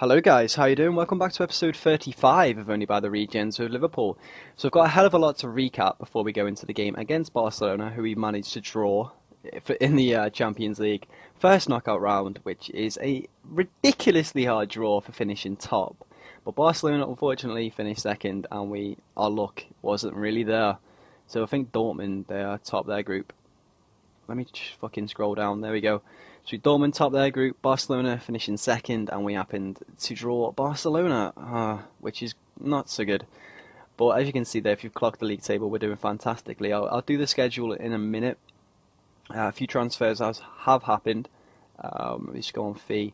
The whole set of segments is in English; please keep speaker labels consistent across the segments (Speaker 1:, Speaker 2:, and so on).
Speaker 1: Hello guys, how you doing? Welcome back to episode 35 of Only buy the Regens with Liverpool. So I've got a hell of a lot to recap before we go into the game against Barcelona, who we managed to draw in the uh, Champions League first knockout round, which is a ridiculously hard draw for finishing top. But Barcelona unfortunately finished second, and we our luck wasn't really there. So I think Dortmund they are top their group. Let me just fucking scroll down. There we go. So Dortmund top their group, Barcelona finishing second, and we happened to draw Barcelona, uh, which is not so good. But as you can see there, if you've clocked the league table, we're doing fantastically. I'll, I'll do the schedule in a minute. Uh, a few transfers has, have happened. Um, let me just go on fee.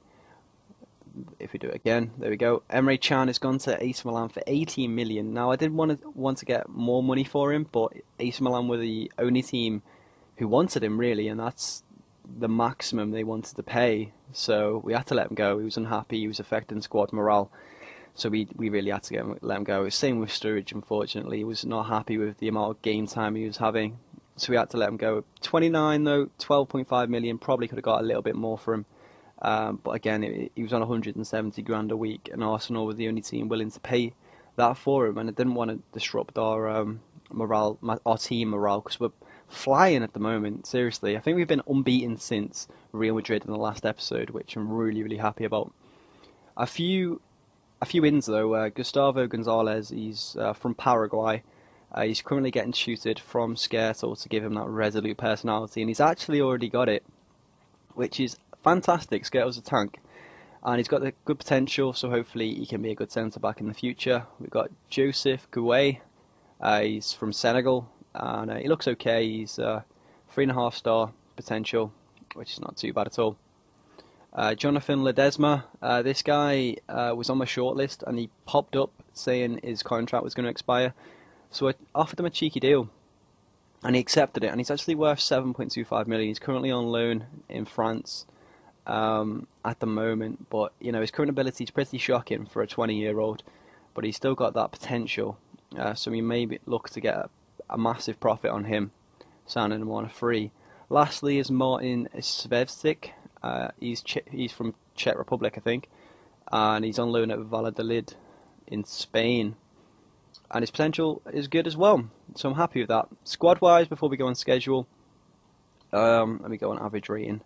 Speaker 1: If we do it again, there we go. Emre Can has gone to AC Milan for 18 million. Now I did want to want to get more money for him, but AC Milan were the only team who wanted him really, and that's the maximum they wanted to pay. So we had to let him go. He was unhappy. He was affecting squad morale. So we we really had to him, let him go. Same with Sturridge. Unfortunately, he was not happy with the amount of game time he was having. So we had to let him go. 29 though, 12.5 million. Probably could have got a little bit more for him. Um, but again, he was on 170 grand a week, and Arsenal were the only team willing to pay that for him. And I didn't want to disrupt our um, morale, our team morale, because we're flying at the moment. Seriously, I think we've been unbeaten since Real Madrid in the last episode, which I'm really really happy about. A few, a few wins though. Uh, Gustavo Gonzalez, he's uh, from Paraguay. Uh, he's currently getting tutored from Skrtel to give him that resolute personality, and he's actually already got it, which is fantastic. Skrtel's a tank, and he's got the good potential. So hopefully he can be a good centre back in the future. We've got Joseph Gouet. Uh, he's from Senegal and uh, he looks okay. He's uh, three and a half star potential, which is not too bad at all. Uh, Jonathan Ledesma, uh, this guy uh, was on my shortlist and he popped up saying his contract was going to expire. So I offered him a cheeky deal and he accepted it. And he's actually worth 7.25 million. He's currently on loan in France um, at the moment, but you know his current ability is pretty shocking for a 20 year old, but he's still got that potential. Uh, so we may look to get a massive profit on him, signing him on a free. Lastly is Martin Svevstik. Uh, he's he's from Czech Republic, I think, and he's on loan at Valladolid in Spain. And his potential is good as well, so I'm happy with that. Squad wise, before we go on schedule, um, let me go on average rating.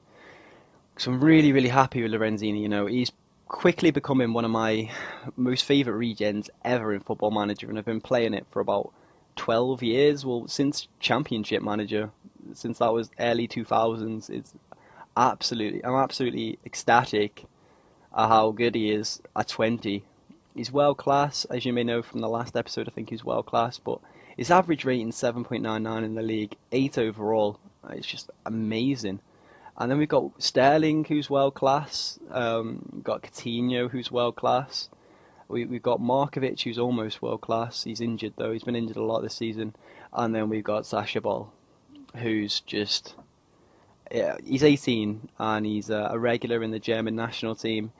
Speaker 1: So I'm really, really happy with Lorenzini. You know, he's quickly becoming one of my most favourite regens ever in Football Manager, and I've been playing it for about 12 years. Well, since Championship Manager, since that was early 2000s, it's absolutely, I'm absolutely ecstatic at how good he is at 20. He's world class, as you may know from the last episode. I think he's world class, but his average rating 7.99 in the league, eight overall. It's just amazing. And then we've got Sterling, who's world class. Um, got Coutinho, who's world class. We, we've got Markovic, who's almost world class. He's injured though. He's been injured a lot this season. And then we've got Sacha Boll, who's just yeah, he's 18 and he's a regular in the German national team.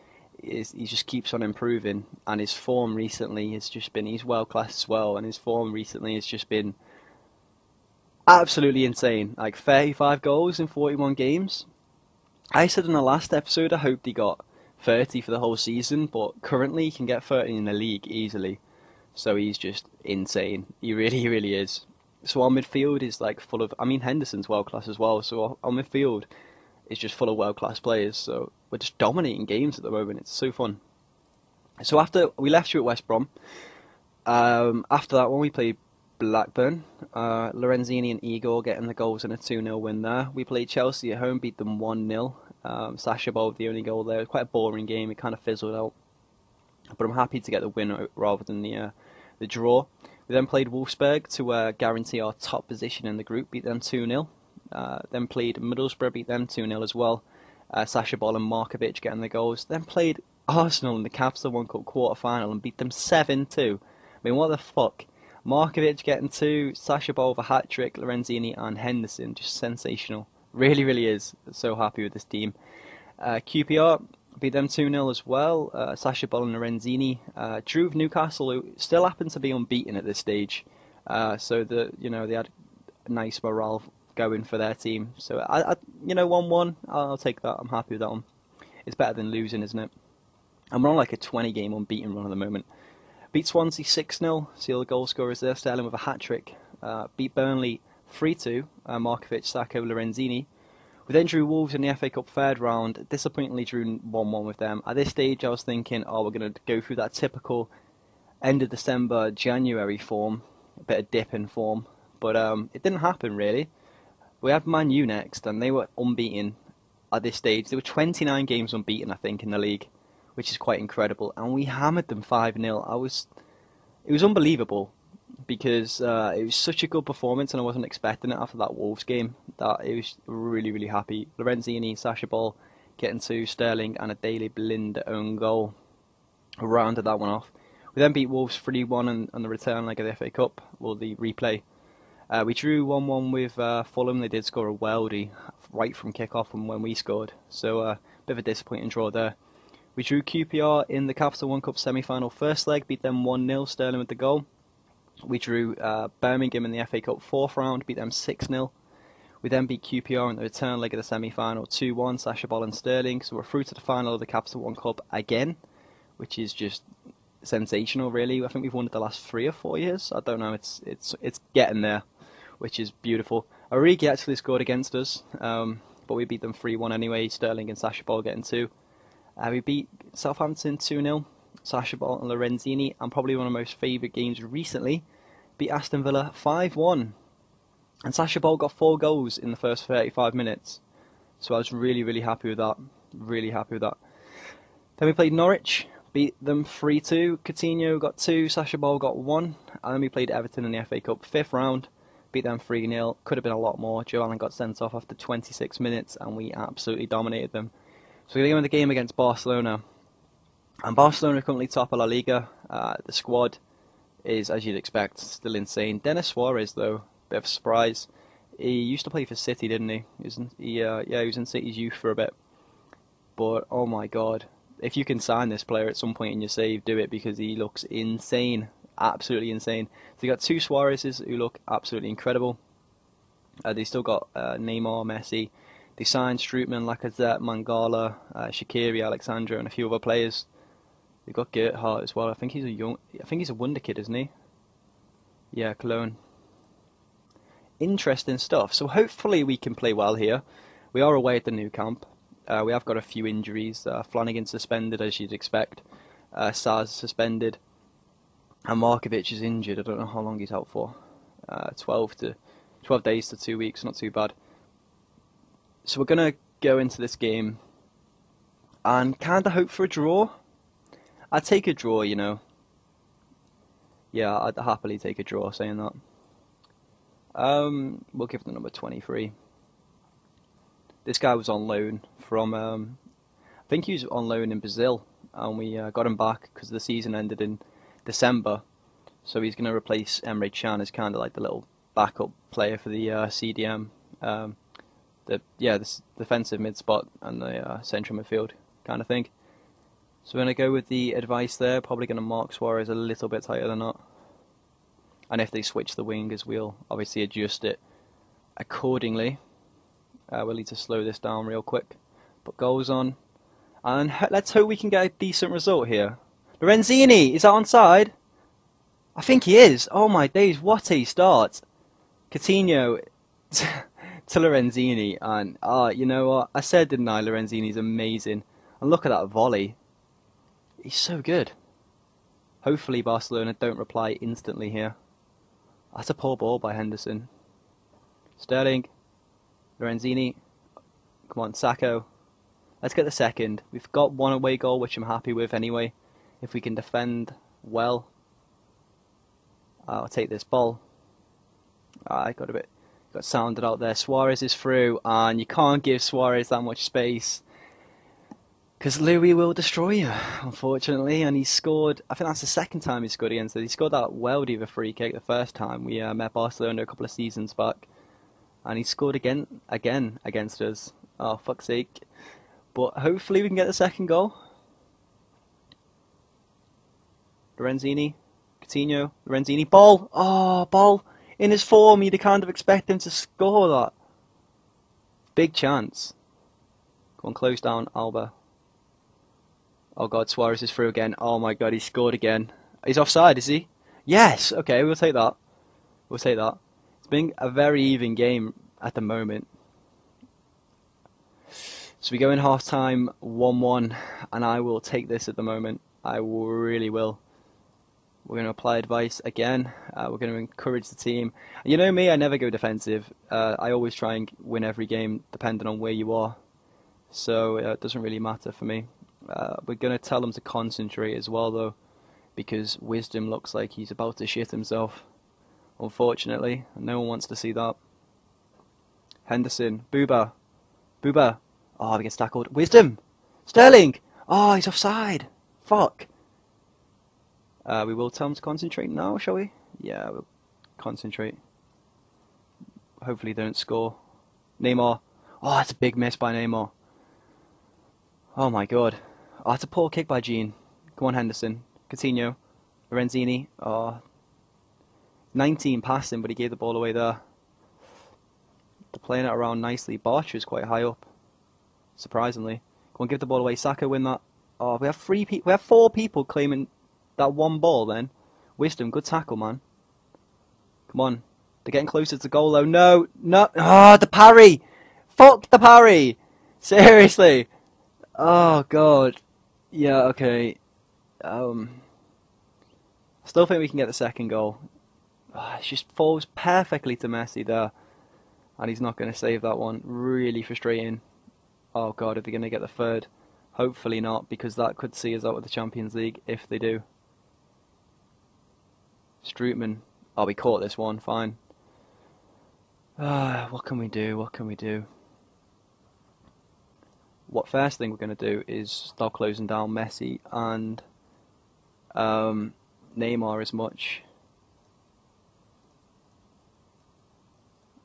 Speaker 1: He's, he just keeps on improving, and his form recently has just been he's world class as well, and his form recently has just been absolutely insane. Like 35 goals in 41 games. I said in the last episode I hoped he got 30 for the whole season, but currently he can get 30 in the league easily. So he's just insane. He really, really is. So our midfield is like full of. I mean, Henderson's world class as well. So our, midfield is just full of world class players. So we're just dominating games at the moment. It's so fun. So after we left you at West Brom, um, after that one we played Blackburn. Uh, Lorenzini and Igor getting the goals in a 2 0 win there. We played Chelsea at home, beat them 1 0. Um, Sacha Boll, the only goal there. It was quite a boring game. It kind of fizzled out. But I'm happy to get the win rather than the uh, the draw. We then played Wolfsburg to uh, guarantee our top position in the group, beat them 2 0. Uh, then played Middlesbrough, beat them 2 0 as well. Uh, Sacha Boll and Markovic getting the goals. Then played Arsenal in the Capital One Cup quarter final and beat them 7 2. I mean, what the fuck? Markovic getting two, Sacha Boll a hat trick, Lorenzini and Henderson, just sensational. Really, really is. So happy with this team. Uh, QPR beat them 2 0 as well. Uh, Sacha Boll and Lorenzini. Uh, Drew Newcastle, who still happen to be unbeaten at this stage. Uh, so the you know they had nice morale going for their team. So I, I you know one one, I'll take that. I'm happy with that one. It's better than losing, isn't it? And we're on like a 20 game unbeaten run at the moment. Beat Swansea 6 0, See all the goal scorers there, Sterling with a hat trick. Uh, beat Burnley 3 2, uh, Markovic, Sakho, Lorenzini. We then drew Wolves in the FA Cup third round, disappointingly drew 1 1 with them. At this stage, I was thinking, oh, we're going to go through that typical end of December, January form, a bit of dip in form. But um, it didn't happen really. We had Man U next, and they were unbeaten at this stage. They were 29 games unbeaten, I think, in the league, which is quite incredible. And we hammered them 5 0. I was, it was unbelievable because uh, it was such a good performance, and I wasn't expecting it after that Wolves game. That it was really, really happy. Lorenzini, Sacha Boll getting two, Sterling, and a Daley Blind own goal rounded that one off. We then beat Wolves 3 1 on, the return leg of the FA Cup, or the replay. Uh, we drew 1 1 with uh, Fulham. They did score a weldy right from kick-off from when we scored, so a uh, bit of a disappointing draw there. We drew QPR in the Capital One Cup semi final first leg, beat them 1 0, Sterling with the goal. We drew uh, Birmingham in the FA Cup fourth round, beat them 6 0. We then beat QPR in the return leg of the semi final 2 1, Sacha Boll and Sterling. So we're through to the final of the Capital One Cup again, which is just sensational, really. I think we've won it the last three or four years. I don't know, it's, it's, it's getting there, which is beautiful. Origi actually scored against us, um, but we beat them 3 1 anyway. Sterling and Sacha Boll getting two. Uh, we beat Southampton 2 0. Sacha Boll and Lorenzini, and probably one of my most favourite games recently, beat Aston Villa 5 1. And Sasha Boll got four goals in the first 35 minutes. So I was really, really happy with that. Really happy with that. Then we played Norwich, beat them 3 2. Coutinho got two, Sasha Boll got one. And then we played Everton in the FA Cup, fifth round, beat them 3 0. Could have been a lot more. Joe Allen got sent off after 26 minutes, and we absolutely dominated them. So we're going to go in the game against Barcelona. And Barcelona currently top of La Liga. Uh, the squad is, as you'd expect, still insane. Denis Suarez, though, bit of a surprise. He used to play for City, didn't he? He, in, he uh, yeah, he was in City's youth for a bit. But oh my God, if you can sign this player at some point in your save, do it because he looks insane, absolutely insane. So you got two Suarez's who look absolutely incredible. Uh, they still got uh, Neymar, Messi. They signed Strootman, Lacazette, Mangala, uh, Shaqiri, Alex Sandro, and a few other players. They've got Gerhardt as well. I think he's a young. I think he's a wonder kid, isn't he? Yeah, Cologne. Interesting stuff. So hopefully we can play well here. We are away at the Nou Camp. Uh, we have got a few injuries. Uh, Flanagan suspended, as you'd expect. Uh, Saz suspended. And Markovic is injured. I don't know how long he's out for. Uh, 12 to 12 days to two weeks. Not too bad. So we're gonna go into this game and kind of hope for a draw. I'd take a draw, you know. Yeah, I'd happily take a draw saying that. Um, we'll give the number 23. This guy was on loan from, um, I think he was on loan in Brazil, and we uh, got him back because the season ended in December. So he's going to replace Emre Can as kind of like the little backup player for the uh, CDM. Um, the yeah, the defensive mid spot and the uh, central midfield kind of thing. So we're going to go with the advice there, probably going to mark Suarez a little bit tighter than that. And if they switch the wingers, we'll obviously adjust it accordingly. Uh, we'll need to slow this down real quick. Put goals on. And let's hope we can get a decent result here. Lorenzini, is that onside? I think he is. Oh my days, what a start. Coutinho to Lorenzini, and uh, you know what? I said, didn't I? Lorenzini's amazing. And look at that volley. He's so good. Hopefully Barcelona don't reply instantly here. That's a poor ball by Henderson. Sterling. Lorenzini. Come on, Sakho. Let's get the second. We've got one away goal, which I'm happy with anyway. If we can defend well. I'll take this ball. Ah, I got a bit got sounded out there. Suarez is through, and you can't give Suarez that much space. Because Louis will destroy you, unfortunately, and he scored. I think that's the second time he scored against us. He scored that weldy of a free kick the first time we uh, met Barcelona a couple of seasons back, and he scored again, again against us. Oh fuck's sake! But hopefully we can get the second goal. Lorenzini, Coutinho, Lorenzini, ball. Oh, ball in his form. You'd kind of expect him to score that. Big chance. Go on, close down Alba. Oh god, Suarez is through again. Oh my god, he scored again. He's offside, is he? Yes. Okay, we'll take that. We'll take that. It's been a very even game at the moment. So we go in half time 1 1, and I will take this at the moment. I really will. We're going to apply advice again. Uh, we're going to encourage the team. You know me, I never go defensive. Uh, I always try and win every game, depending on where you are. So uh, it doesn't really matter for me. Uh, we're going to tell them to concentrate as well, though, because Wisdom looks like he's about to shit himself. Unfortunately, no one wants to see that. Henderson, Booba, Booba, Oh, he gets tackled. Wisdom! Sterling! Oh, he's offside. Fuck. Uh, we will tell him to concentrate now, shall we? Yeah, we'll concentrate. Hopefully they don't score. Neymar. Oh, that's a big miss by Neymar. Oh my god. Oh, that's a poor kick by Gene. Come on, Henderson. Coutinho. Lorenzini. Oh. 19 passing, but he gave the ball away there. They're playing it around nicely. Barcher is quite high up surprisingly. Go on, give the ball away. Saka win that. Oh, we have three. We have four people claiming that one ball. Then, Wisdom, good tackle, man. Come on, they're getting closer to goal though. No, no. Oh, the parry. Fuck the parry. Seriously. Oh god. Yeah. Okay. Um. Still think we can get the second goal. Oh, it just falls perfectly to Messi there, and he's not going to save that one. Really frustrating oh god, are they going to get the third? Hopefully not, because that could see us out of the Champions League if they do. Strootman. Oh, we caught this one, fine. Ah, what can we do? What can we do? What first thing we're going to do is start closing down Messi and um, Neymar as much.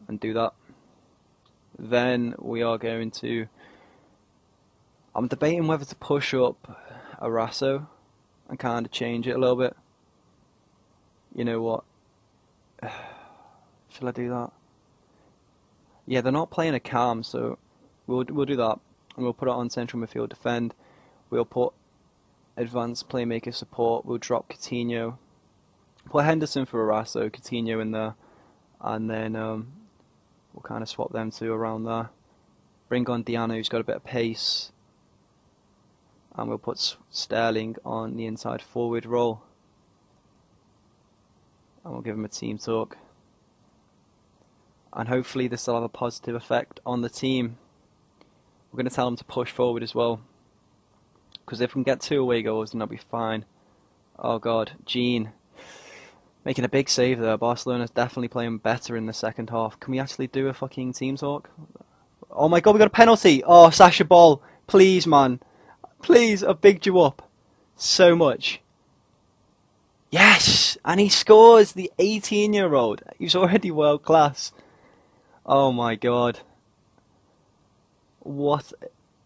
Speaker 1: And do that. Then we are going to I'm debating whether to push up Arasso and kind of change it a little bit. You know what? Shall I do that? Yeah, they're not playing a calm, so we'll we'll do that, and we'll put it on central midfield defend. We'll put advanced playmaker support. We'll drop Coutinho, put Henderson for Arasso, Coutinho in there, and then um, we'll kind of swap them two around there. Bring on Diana, who's got a bit of pace and we'll put Sterling on the inside forward role and we'll give him a team talk and hopefully this will have a positive effect on the team we're going to tell them to push forward as well because if we can get two away goals then that'll be fine oh god Gene making a big save there Barcelona's definitely playing better in the second half can we actually do a fucking team talk oh my god we got a penalty oh Sasha Ball. please man Please, I've bigged you up so much. Yes, and he scores the 18 year old. He's already world class. Oh my god. What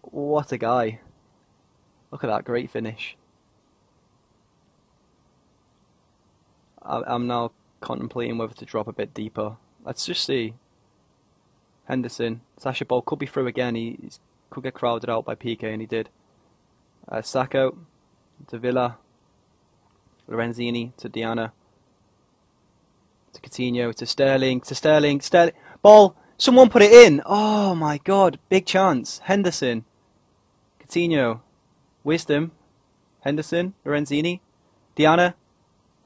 Speaker 1: what a guy. Look at that great finish. I'm now contemplating whether to drop a bit deeper. Let's just see. Henderson, Sacha Boll could be through again. He could get crowded out by Piqué, and he did uh, Sakho to Villa, Lorenzini to Diana, to Coutinho, to Sterling, to Sterling, Sterling, ball, someone put it in, oh my god, big chance, Henderson, Coutinho, Wisdom, Henderson, Lorenzini, Diana,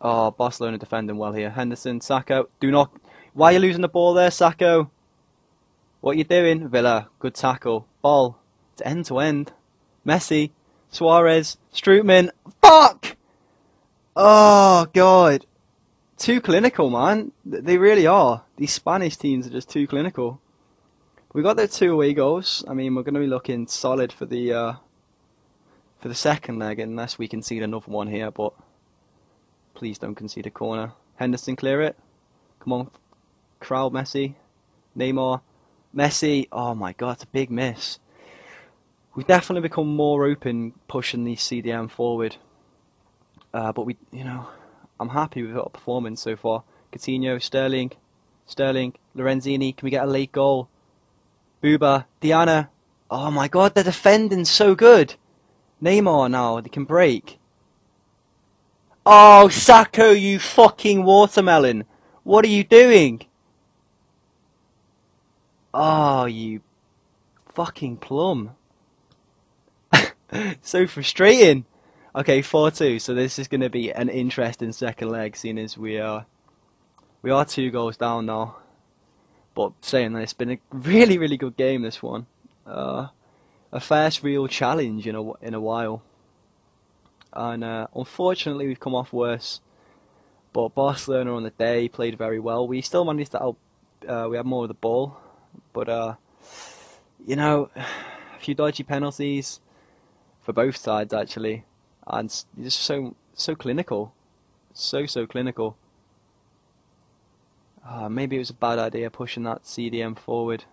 Speaker 1: oh, Barcelona defending well here, Henderson, Sakho, do not, why are you losing the ball there, Sakho? What are you doing? Villa, good tackle, ball, it's end to end, Messi, Suarez, Strootman. Fuck! Oh, God. Too clinical, man. They really are. These Spanish teams are just too clinical. We got their two away goals. I mean, we're going to be looking solid for the uh, for the second leg, unless we concede another one here. But please don't concede a corner. Henderson, clear it. Come on, crowd, Messi, Neymar, Messi. Oh my God, it's a big miss we've definitely become more open pushing the CDM forward. Uh, but we, you know, I'm happy with our performance so far. Coutinho, Sterling, Sterling, Lorenzini. Can we get a late goal? Booba, Diana. Oh my God, they're defending so good. Neymar now, they can break. Oh, Sakho, you fucking watermelon. What are you doing? Oh, you fucking plum. so frustrating. Okay, 4-2, so this is going to be an interesting second leg, seeing as we are, we are two goals down now. But saying that, it's been a really, really good game, this one. Uh, a first real challenge in a, in a while. And uh, unfortunately, we've come off worse. But Barcelona on the day played very well. We still managed to out. Uh, we had more of the ball, but uh, you know, a few dodgy penalties for both sides actually, and just so so clinical, so so clinical. Uh, maybe it was a bad idea pushing that CDM forward.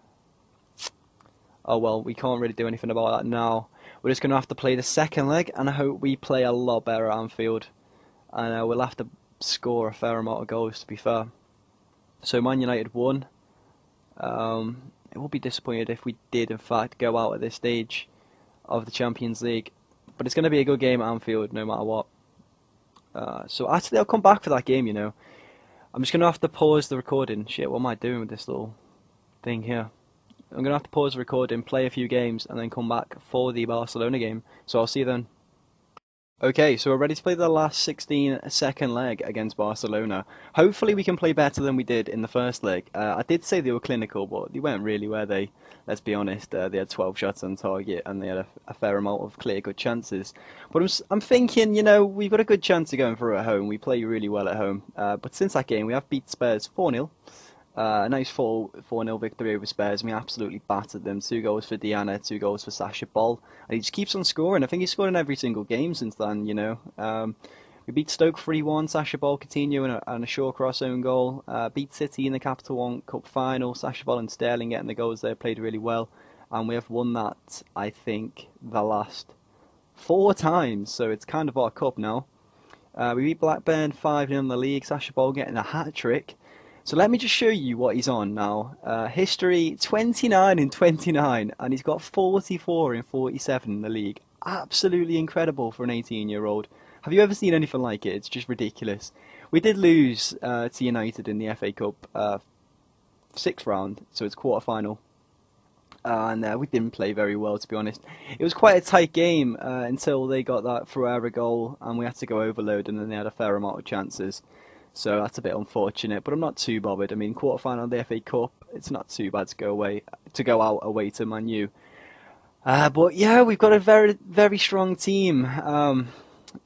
Speaker 1: Oh well, we can't really do anything about that now. We're just going to have to play the second leg, and I hope we play a lot better at Anfield. And uh, we'll have to score a fair amount of goals, to be fair. So Man United won. Um, it will be disappointed if we did, in fact, go out at this stage of the Champions League. But it's going to be a good game at Anfield, no matter what. Uh, so actually, I'll come back for that game. You know, I'm just going to have to pause the recording. Shit, what am I doing with this little thing here? I'm going to have to pause the recording, play a few games, and then come back for the Barcelona game. So I'll see you then. Okay, so we're ready to play the last 16 second leg against Barcelona. Hopefully we can play better than we did in the first leg. Uh, I did say they were clinical, but they weren't really, were they? Let's be honest. Uh, they had 12 shots on target and they had a, a, fair amount of clear good chances. But I'm, I'm thinking, you know, we've got a good chance of going through at home. We play really well at home. Uh, but since that game, we have beat Spurs 4-0. Uh, a nice 4 4 0 victory over Spurs. We absolutely battered them. Two goals for Diana, two goals for Sasha Ball. And he just keeps on scoring. I think he's scored in every single game since then, you know. Um, we beat Stoke 3 1, Sasha Ball, Coutinho, and a, and a Shawcross own goal. Uh, beat City in the Capital One Cup final. Sasha Ball and Sterling getting the goals there, played really well. And we have won that, I think, the last four times. So it's kind of our cup now. Uh, we beat Blackburn 5 0 in the league. Sasha Ball getting a hat trick. So let me just show you what he's on now. Uh, history 29 in 29, and he's got 44 in 47 in the league. Absolutely incredible for an 18 year old. Have you ever seen anything like it? It's just ridiculous. We did lose uh, to United in the FA Cup uh, sixth round, so it's quarter final. And uh, we didn't play very well, to be honest. It was quite a tight game uh, until they got that Ferreira goal, and we had to go overload, and then they had a fair amount of chances. So that's a bit unfortunate, but I'm not too bothered. I mean, quarter final of the FA Cup, it's not too bad to go away to go out away to Man U. Uh, but yeah, we've got a very very strong team. Um,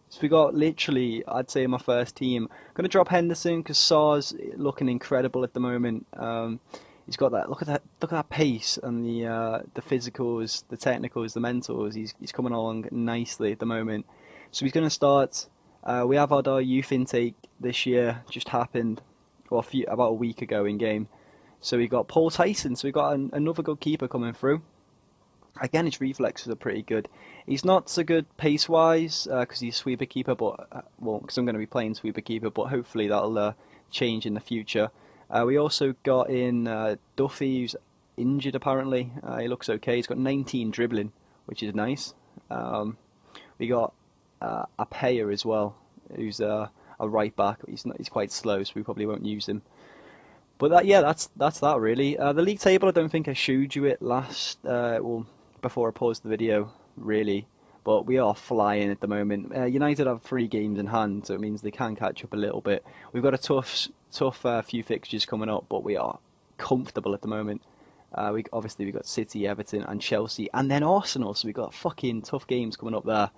Speaker 1: so we got literally, I'd say, my first team. I'm gonna drop Henderson because Sarr's looking incredible at the moment. Um, he's got that look at that look at that pace and the uh, the physicals, the technicals, the mentals. He's he's coming along nicely at the moment. So he's gonna start. Uh, we have had our youth intake this year, just happened well, a few, about a week ago in game. So we got Paul Tyson, so we got an, another good keeper coming through. Again, his reflexes are pretty good. He's not so good pace wise because uh, he's sweeper keeper, but uh, well, because I'm going to be playing sweeper keeper, but hopefully that'll uh, change in the future. Uh, we also got in uh, Duffy, who's injured apparently. He looks okay. He's got 19 dribbling, which is nice. Um, we got uh, Apea as well, who's uh, a right back. He's not, he's quite slow, so we probably won't use him. But that, yeah, that's that's that really. Uh, the league table, I don't think I showed you it last, uh, well, before I paused the video, really. But we are flying at the moment. Uh, United have three games in hand, so it means they can catch up a little bit. We've got a tough, tough uh, few fixtures coming up, but we are comfortable at the moment. Uh, we obviously we got City, Everton, and Chelsea, and then Arsenal. So we've got fucking tough games coming up there.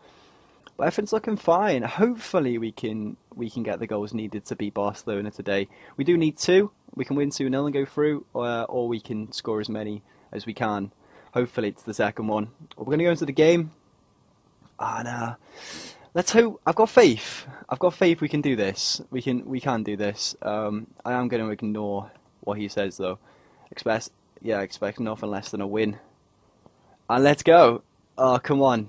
Speaker 1: But everything's looking fine. Hopefully we can we can get the goals needed to beat Barcelona today. We do need two. We can win 2 0 and go through, or, uh, or we can score as many as we can. Hopefully it's the second one. We're going to go into the game. And uh, let's hope. I've got faith. I've got faith we can do this. We can we can do this. Um, I am going to ignore what he says though. Expect yeah, expect nothing less than a win. And let's go. Oh come on.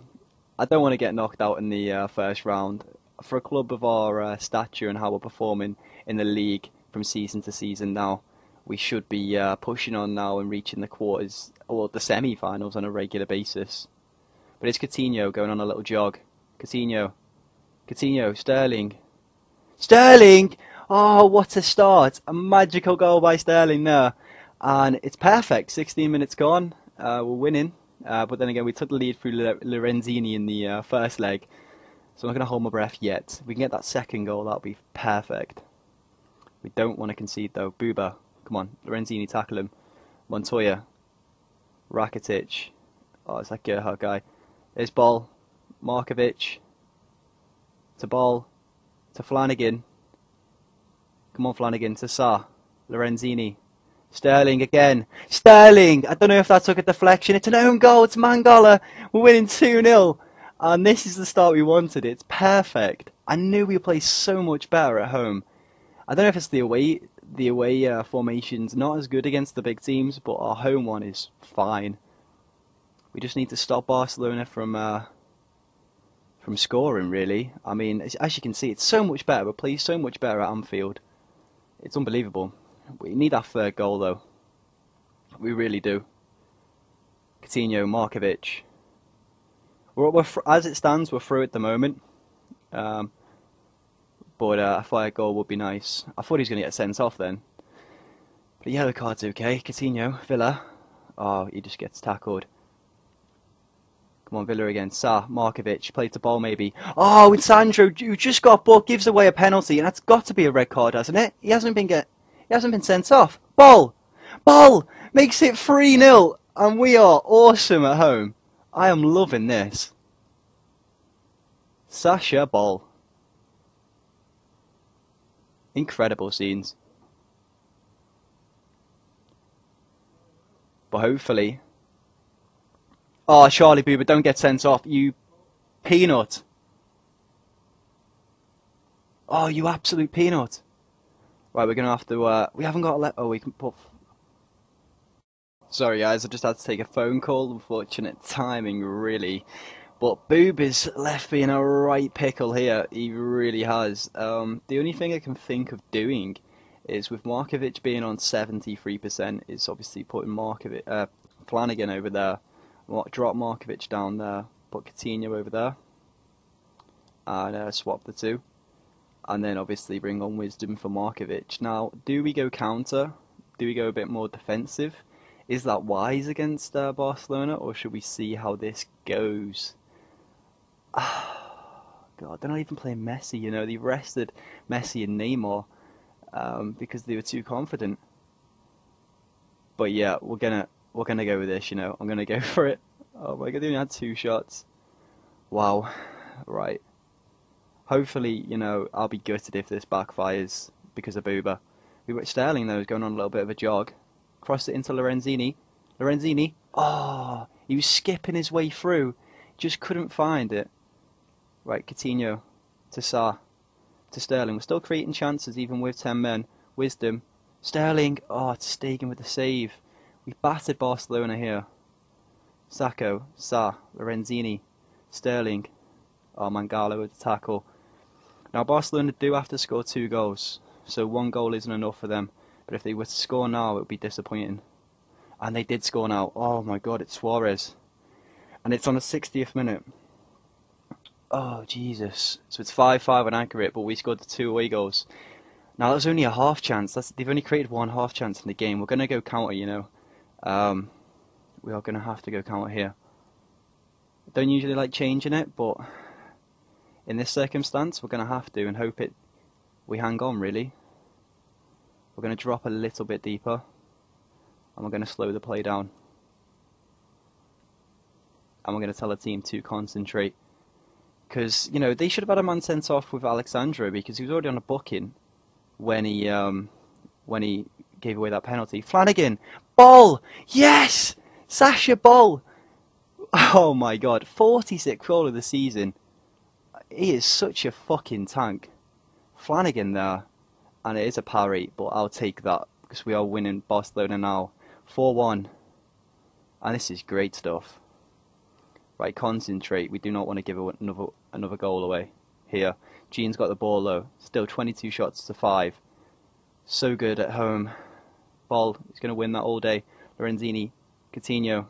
Speaker 1: I don't want to get knocked out in the uh, first round. For a club of our uh, stature and how we're performing in the league from season to season now, we should be uh, pushing on now and reaching the quarters or the semi-finals on a regular basis. But it's Coutinho going on a little jog. Coutinho. Coutinho. Sterling. Sterling! Oh, what a start. A magical goal by Sterling there. And it's perfect. 16 minutes gone. Uh, we're winning. Uh, but then again, we took the lead through Lorenzini in the uh, first leg. So I'm not going to hold my breath yet. If we can get that second goal, that'll be perfect. We don't want to concede though. Buba. Come on. Lorenzini, tackle him. Montoya. Rakitic. Oh, it's that Gerhardt guy. There's ball. Markovic. To ball. To Flanagan. Come on, Flanagan. To Sa. Lorenzini. Sterling again. Sterling! I don't know if that took a deflection. It's an own goal. It's Mangala. We're winning 2 0. And this is the start we wanted. It's perfect. I knew we would play so much better at home. I don't know if it's the away the away uh, formation's not as good against the big teams, but our home one is fine. We just need to stop Barcelona from uh, from scoring. Really, I mean, as you can see, it's so much better. We play so much better at Anfield. It's unbelievable. We need our third goal though. We really do. Coutinho, Markovic. We're, we're as it stands, we're through at the moment. Um, but uh, a fire goal would be nice. I thought he was going to get sent off then. But yellow card's okay. Coutinho, Villa. Oh, he just gets tackled. Come on, Villa again. Sa, Markovic, played the ball maybe. Oh, and Sandro, who just got booked, gives away a penalty, and that's got to be a red card, hasn't it? He hasn't been get, he hasn't been sent off. Ball, ball makes it three 0 and we are awesome at home. I am loving this. Sasha Ball. Incredible scenes. But hopefully... Oh, Charlie Boober, don't get sent off, you peanut. Oh, you absolute peanut. Right, we're going to have to... Uh, we haven't got a... let. oh, we can put... Sorry guys, I just had to take a phone call. Unfortunate timing, really. But Boob is left me in a right pickle here. He really has. Um, the only thing I can think of doing is with Markovic being on 73%, is obviously putting Markovic, uh, Flanagan over there, drop Markovic down there, put Coutinho over there, and uh, swap the two. And then obviously bring on Wisdom for Markovic. Now, do we go counter? Do we go a bit more defensive? Is that wise against uh, Barcelona, or should we see how this goes? God, they're not even playing Messi. You know, they rested Messi and Neymar um, because they were too confident. But yeah, we're gonna we're gonna go with this. You know, I'm gonna go for it. Oh my God, they only had two shots. Wow. Right. Hopefully, you know, I'll be gutted if this backfires because of Booba. We were Sterling though was going on a little bit of a jog. Crossed it into Lorenzini. Lorenzini. Oh, he was skipping his way through. Just couldn't find it. Right, Coutinho to Sa to Sterling. We're still creating chances even with 10 men. Wisdom. Sterling. Oh, it's Stegen with the save. We battered Barcelona here. Sakho. Sa. Lorenzini. Sterling. Oh, Mangala with the tackle. Now, Barcelona do have to score two goals, so one goal isn't enough for them. But if they were to score now, it would be disappointing. And they did score now. Oh my god, it's Suarez. And it's on the 60th minute. Oh, Jesus. So it's 5 5 and accurate, but we scored the two away goals. Now, that was only a half chance. That's, they've only created one half chance in the game. We're going to go counter, you know. Um, we are going to have to go counter here. Don't usually like changing it, but in this circumstance, we're going to have to and hope it we hang on, really. We're going to drop a little bit deeper, and we're going to slow the play down. And we're going to tell the team to concentrate because you know they should have had a man sent off with Alex Sandro because he was already on a booking when he um, when he gave away that penalty. Flanagan, ball, yes, Sasha Ball. Oh my God, 46th goal of the season. He is such a fucking tank. Flanagan there, and it is a parry, but I'll take that because we are winning Barcelona now, 4-1, and this is great stuff. Right, concentrate. We do not want to give another another goal away here. Gene's got the ball low. Still 22 shots to 5. So good at home. Ball, he's going to win that all day. Lorenzini, Coutinho,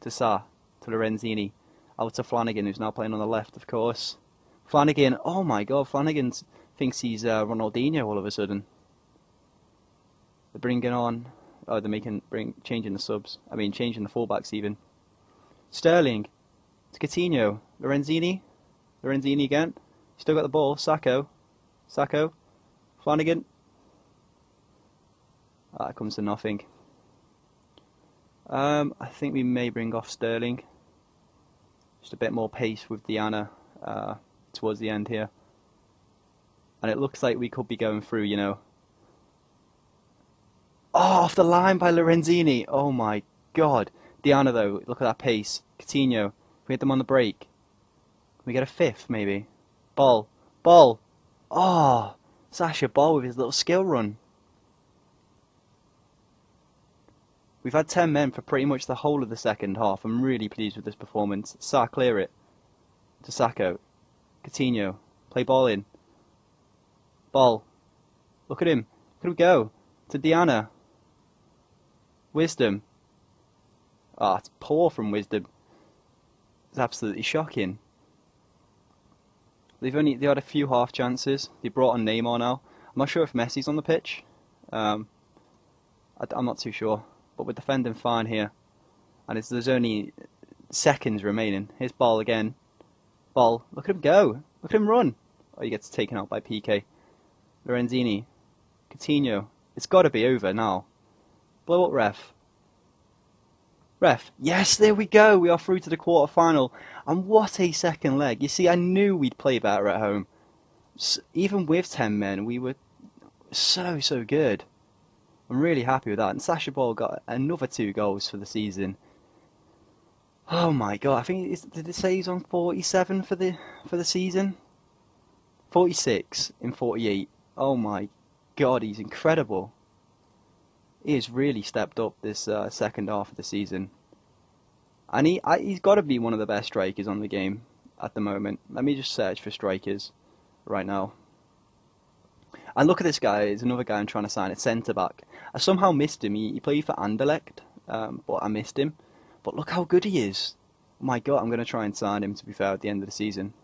Speaker 1: to Sa, to Lorenzini. out to Flanagan, who's now playing on the left, of course. Flanagan, oh my god, Flanagan thinks he's uh, Ronaldinho all of a sudden. They're bringing on, oh, they're making, bring, changing the subs. I mean, changing the fullbacks even. Sterling, it's Coutinho, Lorenzini, Lorenzini again. Still got the ball. Sakho, Sakho, Flanagan. Ah, that comes to nothing. Um, I think we may bring off Sterling. Just a bit more pace with Diana uh, towards the end here. And it looks like we could be going through, you know. Oh, off the line by Lorenzini. Oh my god. Diana, though, look at that pace. Coutinho. We hit them on the break. We get a fifth, maybe? Ball. Ball. Oh, Sasha Ball with his little skill run. We've had 10 men for pretty much the whole of the second half. I'm really pleased with this performance. Sa, clear it. To Sakho. Coutinho. Play ball in. Ball. Look at him. Look at go. To Diana. Wisdom. Ah, oh, it's poor from Wisdom. It's absolutely shocking. They've only they had a few half chances. They brought on Neymar now. I'm not sure if Messi's on the pitch. Um, I, am not too sure, but we're defending fine here, and there's only seconds remaining. Here's ball again. Ball. Look at him go. Look at him run. Oh, he gets taken out by Piqué. Lorenzini. Coutinho. It's got to be over now. Blow up, ref. Ref, yes, there we go. We are through to the quarter final. And what a second leg. You see, I knew we'd play better at home. So, even with 10 men, we were so, so good. I'm really happy with that. And Sasha Ball got another two goals for the season. Oh my god, I think did it say he's on 47 for the for the season? 46 in 48. Oh my god, he's incredible he has really stepped up this uh, second half of the season. And he, I, he's got to be one of the best strikers on the game at the moment. Let me just search for strikers right now. And look at this guy. It's another guy I'm trying to sign at centre back. I somehow missed him. He, he played for Anderlecht, um, but I missed him. But look how good he is. My God, I'm going to try and sign him. To be fair, at the end of the season.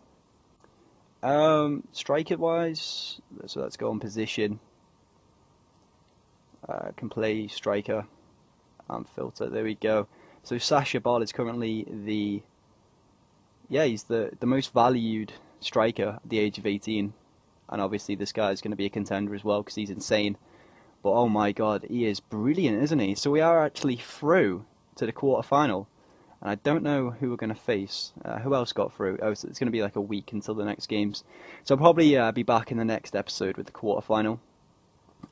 Speaker 1: Um, striker wise, so let's go on position. Uh, can play striker and filter. There we go. So Sasha Ball is currently the yeah he's the the most valued striker at the age of 18, and obviously this guy is going to be a contender as well because he's insane. But oh my god, he is brilliant, isn't he? So we are actually through to the quarter final. And I don't know who we're going to face. Uh, who else got through? Oh, so it's going to be like a week until the next games. So I'll probably uh, be back in the next episode with the quarter final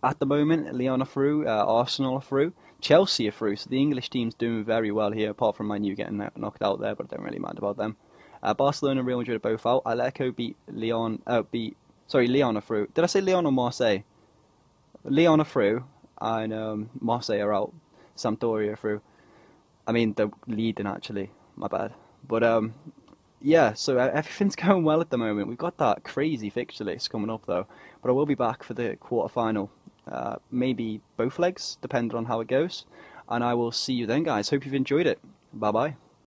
Speaker 1: at the moment, Lyon are through, uh, Arsenal are through, Chelsea are through. So the English team's doing very well here, apart from Man U getting knocked out there, but I don't really mind about them. Uh, Barcelona and Real Madrid are both out. Atletico beat Lyon. Uh, beat sorry, Lyon are through. Did I say Lyon or Marseille? Lyon are through, and um, Marseille are out. Sampdoria are through. I mean, they're leading actually. My bad. But um, yeah, so everything's going well at the moment. We've got that crazy fixture list coming up though, but I will be back for the quarter final uh, maybe both legs, depending on how it goes. And I will see you then, guys. Hope you've enjoyed it. Bye bye.